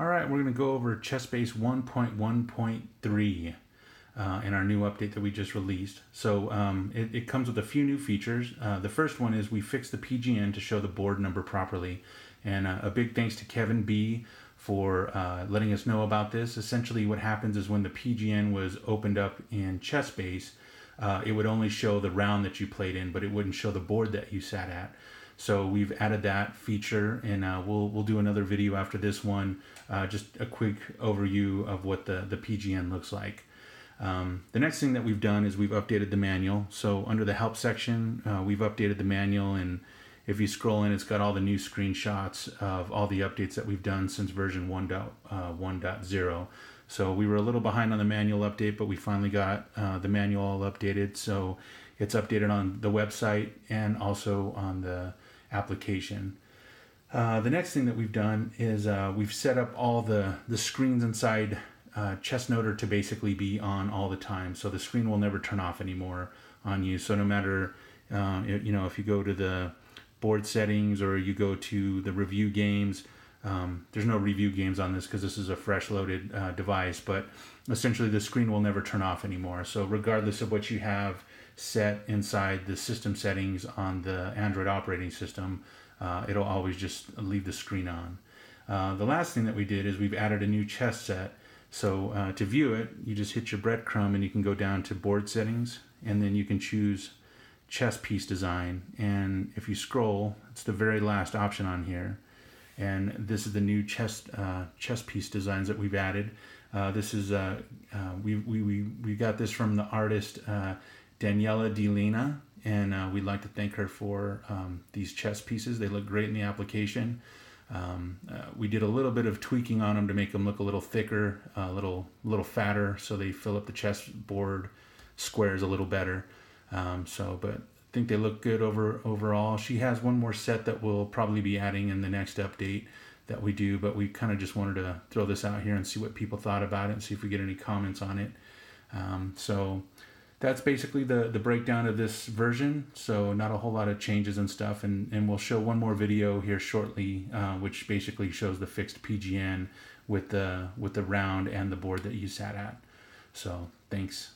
All right, we're going to go over ChessBase 1.1.3 uh, in our new update that we just released. So um, it, it, comes with a few new features. Uh, the first one is we fixed the PGN to show the board number properly. And uh, a big thanks to Kevin B for uh, letting us know about this. Essentially, what happens is when the PGN was opened up in ChessBase, uh, it would only show the round that you played in, but it wouldn't show the board that you sat at. So we've added that feature, and uh, we'll we'll do another video after this one, uh, just a quick overview of what the the PGN looks like. Um, the next thing that we've done is we've updated the manual. So under the help section, uh, we've updated the manual, and if you scroll in, it's got all the new screenshots of all the updates that we've done since version 1.1.0. Uh, 1.0 so we were a little behind on the manual update, but we finally got uh, the manual all updated. So it's updated on the website and also on the application. Uh, the next thing that we've done is uh, we've set up all the, the screens inside uh, ChessNoter to basically be on all the time. So the screen will never turn off anymore on you. So no matter, uh, you know, if you go to the board settings or you go to the review games, um, there's no review games on this because this is a fresh loaded uh, device, but essentially the screen will never turn off anymore. So regardless of what you have set inside the system settings on the Android operating system, uh, it'll always just leave the screen on. Uh, the last thing that we did is we've added a new chess set. So uh, to view it, you just hit your breadcrumb and you can go down to board settings and then you can choose chess piece design. And if you scroll, it's the very last option on here. And this is the new chess uh, chess piece designs that we've added. Uh, this is uh, we, we, we, we got this from the artist Daniela Di Lena, and uh, we'd like to thank her for um, these chess pieces. They look great in the application. Um, uh, we did a little bit of tweaking on them to make them look a little thicker, a little little fatter, so they fill up the chessboard squares a little better. Um, so, but think they look good over overall. She has one more set that we'll probably be adding in the next update that we do, but we kind of just wanted to throw this out here and see what people thought about it and see if we get any comments on it. Um, so that's basically the the breakdown of this version. So not a whole lot of changes and stuff, and and we'll show one more video here shortly, uh, which basically shows the fixed PGN with the with the round and the board that you sat at. So thanks.